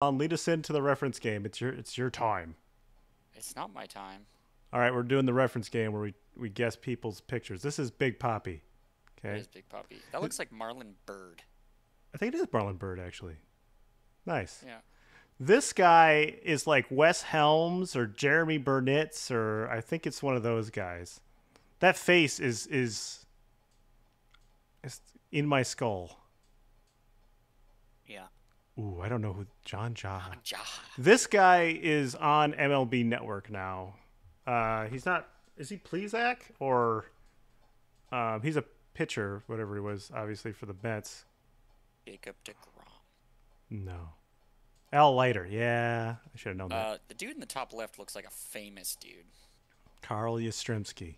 on, lead us into the reference game. It's your it's your time. It's not my time. All right, we're doing the reference game where we we guess people's pictures. This is Big Poppy. It Okay, is Big Puppy. That looks like Marlon Byrd. I think it is Marlon Byrd actually. Nice. Yeah. This guy is like Wes Helms or Jeremy Burnitz or I think it's one of those guys. That face is is is in my skull. Yeah. Ooh, I don't know who John Jaha. Ja. This guy is on MLB Network now. Uh, he's not. Is he Plesac or? Um, he's a pitcher, whatever he was, obviously for the Mets. Jacob DeGrom. No. Al Leiter. Yeah, I should have known that. Uh, the dude in the top left looks like a famous dude. Carl Yastrzemski.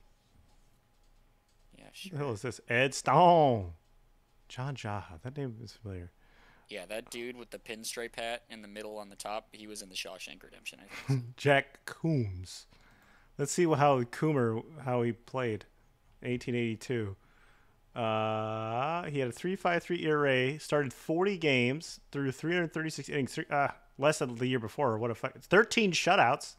Yeah, Who sure. hell is this? Ed Stone. John Jaha. That name is familiar. Yeah, that dude with the pinstripe hat in the middle on the top, he was in the Shawshank Redemption. Jack Coombs. Let's see how Coomer how he played. 1882. Uh, he had a 3.53 ERA. Started 40 games threw 336 innings. Uh, less than the year before. What a fuck! 13 shutouts.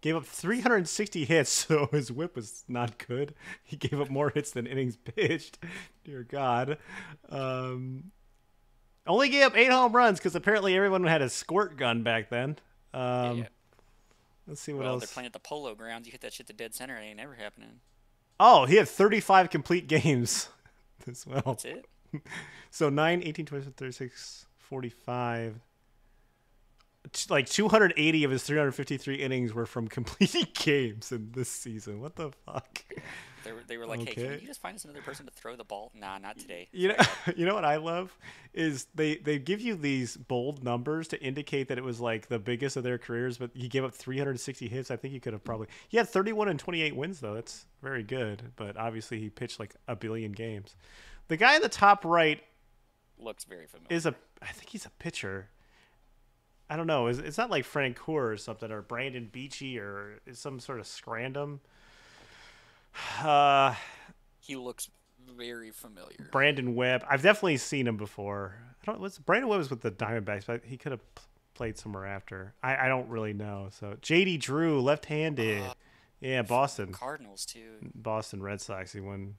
Gave up 360 hits, so his whip was not good. He gave up more hits than innings pitched. Dear God. Um, only gave up eight home runs because apparently everyone had a squirt gun back then. Um, yeah. Let's see what Well, else. they're playing at the Polo Grounds. You hit that shit to dead center, it ain't never happening. Oh, he had 35 complete games as well. That's it. So 9, 18, 20, 36, 45. Like 280 of his 353 innings were from completing games in this season. What the fuck? They were, they were like, hey, can you just find us another person to throw the ball? Nah, not today. You know, you know what I love is they they give you these bold numbers to indicate that it was like the biggest of their careers, but he gave up 360 hits. I think he could have probably he had 31 and 28 wins though. That's very good, but obviously he pitched like a billion games. The guy in the top right Looks very familiar. is a I think he's a pitcher. I don't know. Is it's not like Frank Coor or something or Brandon Beachy or some sort of Scrandum. Uh, he looks very familiar. Brandon Webb. I've definitely seen him before. I don't. Was Brandon Webb was with the Diamondbacks, but he could have played somewhere after. I, I don't really know. So J.D. Drew, left-handed. yeah, Boston. Cardinals too. Boston Red Sox. He won.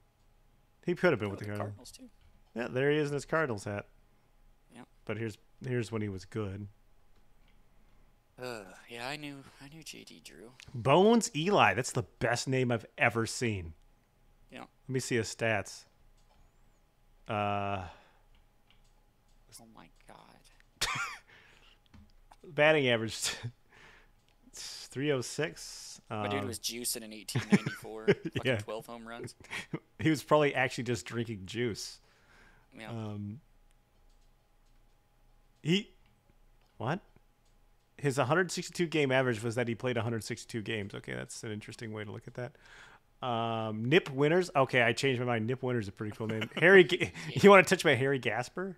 He could have been with the the Cardinals. Cardinals too. Yeah, there he is in his Cardinals hat. Yep. But here's here's when he was good. Uh, yeah, I knew I knew JD Drew. Bones Ely. That's the best name I've ever seen. Yeah. Let me see his stats. Uh, Oh my god. batting average 306. My dude Um, was juicing in 1894. Yeah. 12 home runs. he was probably actually just drinking juice. Yeah. Um, he, what? His 162 game average was that he played 162 games. Okay, that's an interesting way to look at that. Um, Nip Winters. Okay, I changed my mind. Nip Winters is a pretty cool name. Harry, you want to touch my Harry Gaspar?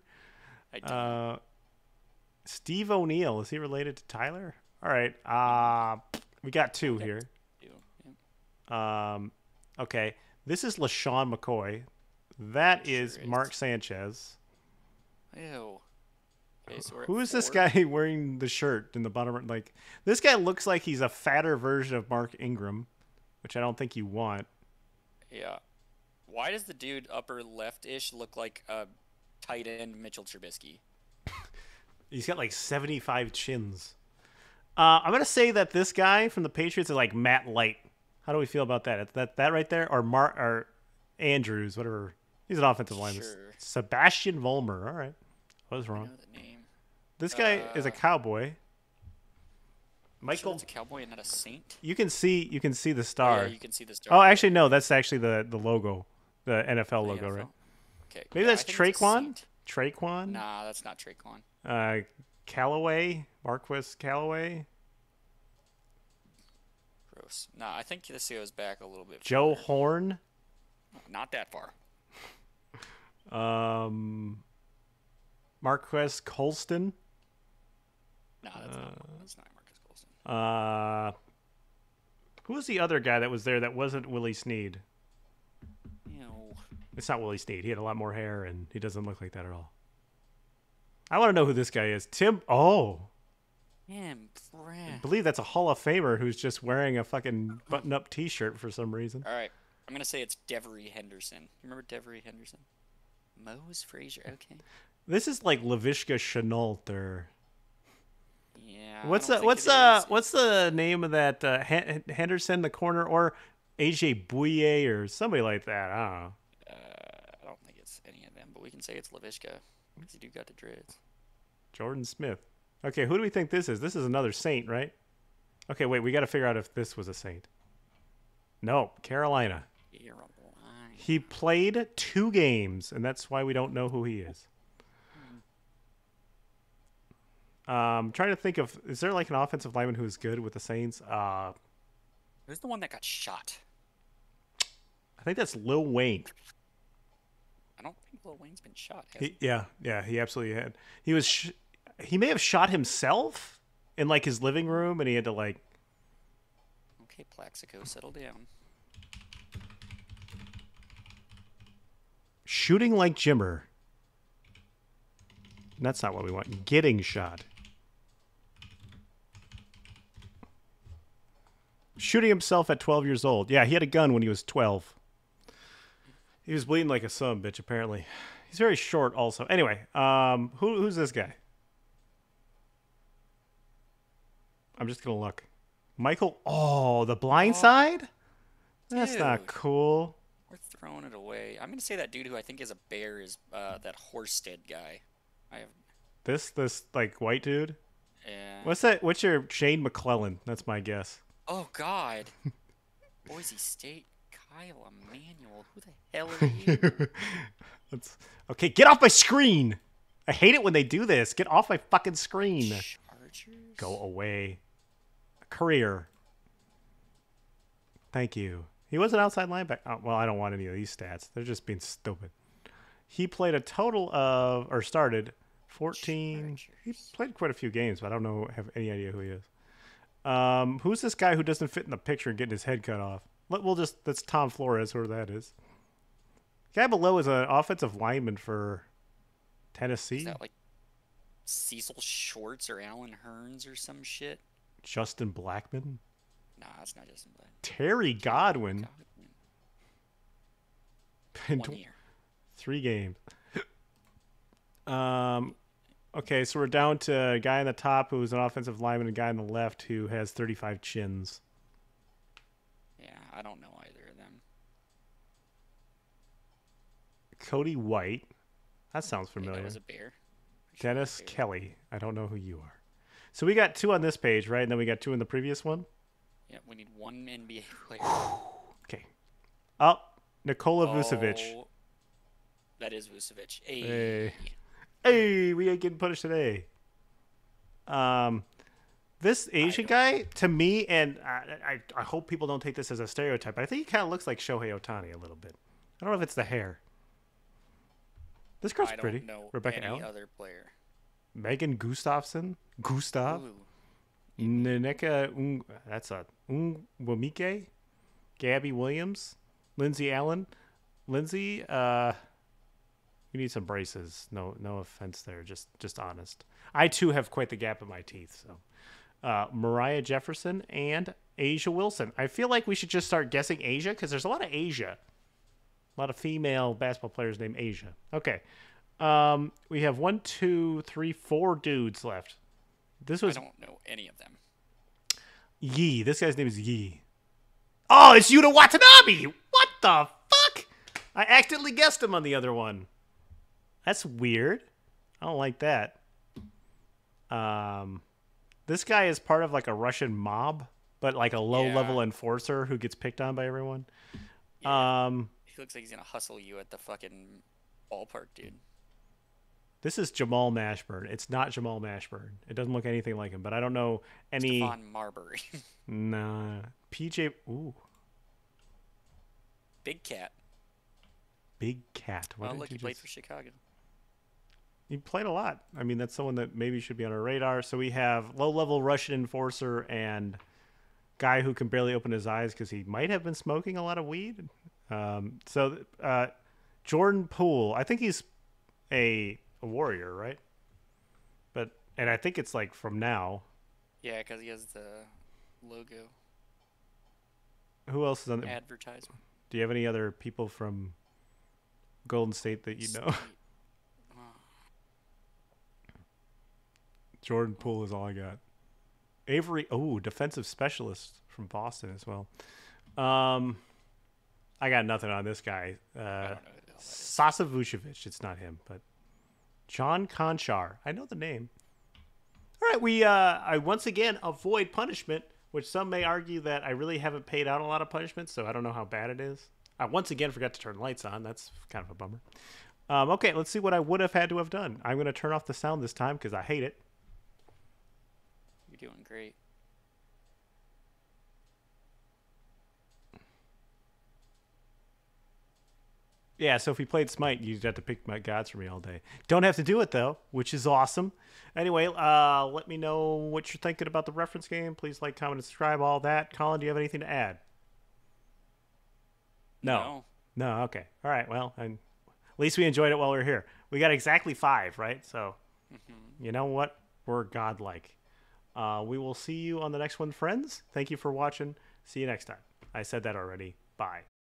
I don't. Uh, Steve O'Neill. Is he related to Tyler? All right. Uh, we got two here. Um, okay, this is LeSean McCoy. That is Sure is. Mark Sanchez. Ew. Okay, so Who is this guy wearing the shirt in the bottom? Right like, this guy looks like he's a fatter version of Mark Ingram, which I don't think you want. Yeah. Why does the dude upper left-ish look like a tight end Mitchell Trubisky? He's got like 75 chins. Uh, I'm gonna say that this guy from the Patriots is like Matt Light. How do we feel about that? That that right there, or Mar or Andrews, whatever. He's an offensive lineman. Sure. Sebastian Vollmer. All right, I was I wrong. know the name. This guy is a Uh, cowboy. Sure Michael, it's a cowboy and not a saint. you can see you can see the Oh, star. yeah, you can see the star. Oh, actually, no. That's actually the the logo, the NFL The logo, NFL. right? Okay. Maybe yeah, that's think it's a Tre'Quan. saint. Tre'Quan. Nah, that's not Tre'Quan. Uh, Callaway. Marquez Callaway. Gross. Nah, I think this goes back a little bit. Joe further. Horn. Not that far. Um, Marques Colston. Nah, that's not. That's not Marcus Colson. Uh, who was the other guy that was there that wasn't Willie Snead? Ew. It's not Willie Snead. He had a lot more hair, and he doesn't look like that at all. I want to know who this guy is. Tim. Oh, Tim I believe that's a Hall of Famer who's just wearing a fucking button-up T-shirt for some reason. All right, I'm gonna say it's Devery Henderson. You Remember Devery Henderson? Mose Frazier. Okay. This is like Laviska Shenault or Yeah. What's the what's it uh what's the name of that uh, Hen- Henderson the corner or AJ Bouye or somebody like that? I don't know. Uh, I don't think it's any of them, but we can say it's Laviska because he do got the dreads. Jordan Smith. Okay, who do we think this is? This is another Saint, right? Okay, wait, we got to figure out if this was a Saint. No, Carolina. You're a line. He played two games, and that's why we don't know who he is. Um, trying to think of is there like an offensive lineman who's good with the Saints? Uh, Who's the one that got shot? I think that's Lil Wayne. I don't think Lil Wayne's been shot. He, yeah, yeah, he absolutely had. He was. Sh- he may have shot himself in like his living room, and he had to like. Okay, Plaxico, settle down. Shooting like Jimmer. That's not what we want. Getting shot. Shooting himself at 12 years old. Yeah, he had a gun when he was 12. He was bleeding like a son bitch, apparently. He's very short, also. Anyway, um, who, who's this guy? I'm just gonna look. Michael. Oh, the blind side. That's not cool. We're throwing it away. I'm gonna say that dude who I think is a bear is uh, that Horsted guy. I have. This this like white dude. Yeah. What's that? What's your Shane McClellan? That's my guess. Oh God. Boise State. Kyle Emanuel. Who the hell are you? That's okay. Get off my screen. I hate it when they do this. Get off my fucking screen. Chargers. Go away. Career. Thank you. He was an outside linebacker. Oh, well, I don't want any of these stats. They're just being stupid. He played a total of, or started, 14. He played quite a few games, but I don't know, have any idea who he is. Um, who's this guy who doesn't fit in the picture and getting his head cut off? Let, we'll just, that's Tom Flores, whoever that is. Guy below is an offensive lineman for Tennessee. Is that like Cecil Shorts or Allen Hurns or some shit? Justin Blackmon. Nah, that's not Justin Black. Terry Godwin. in One year. three games. Um, okay, so we're down to a guy on the top who's an offensive lineman, and a guy on the left who has 35 chins. Yeah, I don't know either of them. Cody White. That sounds familiar. that was a bear. Dennis a bear. Kelly. I don't know who you are. So we got two on this page, right? And then we got two in the previous one. Yeah, we need one NBA player. Okay. Up, Nikola oh, Vucevic. Oh, that is Vucevic. Hey. Hey. Hey, we ain't getting punished today. Um, this Asian guy, to me, and I, I, I hope people don't take this as a stereotype. But I think he kind of looks like Shohei Ohtani a little bit. I don't know if it's the hair. This girl's pretty. Rebecca any Allen, other player. Megan Gustafson, Gustav, Neneka. Ung, that's a Ungwamike, Gabby Williams, Lindsay Allen, Lindsay. Uh, you need some braces. No, no offense there. Just, just honest. I too have quite the gap in my teeth. So, uh, Moriah Jefferson and A'ja Wilson. I feel like we should just start guessing Asia because there's a lot of Asia, a lot of female basketball players named Asia. Okay, um, we have one, two, three, four dudes left. This was I don't know any of them. Yi. This guy's name is Yi. Oh, it's Yuta Watanabe. What the fuck? I accidentally guessed him on the other one. That's weird. I don't like that. Um, this guy is part of like a Russian mob, but like a low-level enforcer who gets picked on by everyone. Yeah. Um, He looks like he's gonna hustle you at the fucking ballpark, dude. this is Jamal Mashburn. It's not Jamal Mashburn. It doesn't look anything like him, but I don't know any. Stephon Marbury, Nah, PJ. Ooh, Big Cat. Big Cat. What Oh, did look, you he played for Chicago. He played a lot. I mean, that's someone that maybe should be on our radar. So we have low-level Russian enforcer and guy who can barely open his eyes because he might have been smoking a lot of weed. Um, so uh, Jordan Poole, I think he's a, a warrior, right? But and I think it's like from now. Yeah, because he has the logo Who else is on the? advertisement. Do you have any other people from Golden State that you know? State. Oh, Jordan Poole is all I got. Avery, oh, defensive specialist from Boston as well. Um, I got nothing on this guy. Uh, don't know who the hell that is. Sasa Vucevic. It's not him, but John Konchar. I know the name. All right, we uh, I once again avoid punishment, which some may argue that I really haven't paid out a lot of punishment, so I don't know how bad it is. I once again forgot to turn lights on. That's kind of a bummer. Um, okay, let's see what I would have had to have done. I'm going to turn off the sound this time because I hate it. You're doing great. Yeah, so if we played Smite, you'd have to pick my gods for me all day. Don't have to do it though, which is awesome. Anyway, uh, let me know what you're thinking about the reference game. Please like, comment, and subscribe. All that. Colin, do you have anything to add? No. No. Okay. All right. Well, and at least we enjoyed it while we were here. We got exactly five, right? So, you know what? We're godlike. Uh, we will see you on the next one, friends. Thank you for watching. See you next time. I said that already. Bye.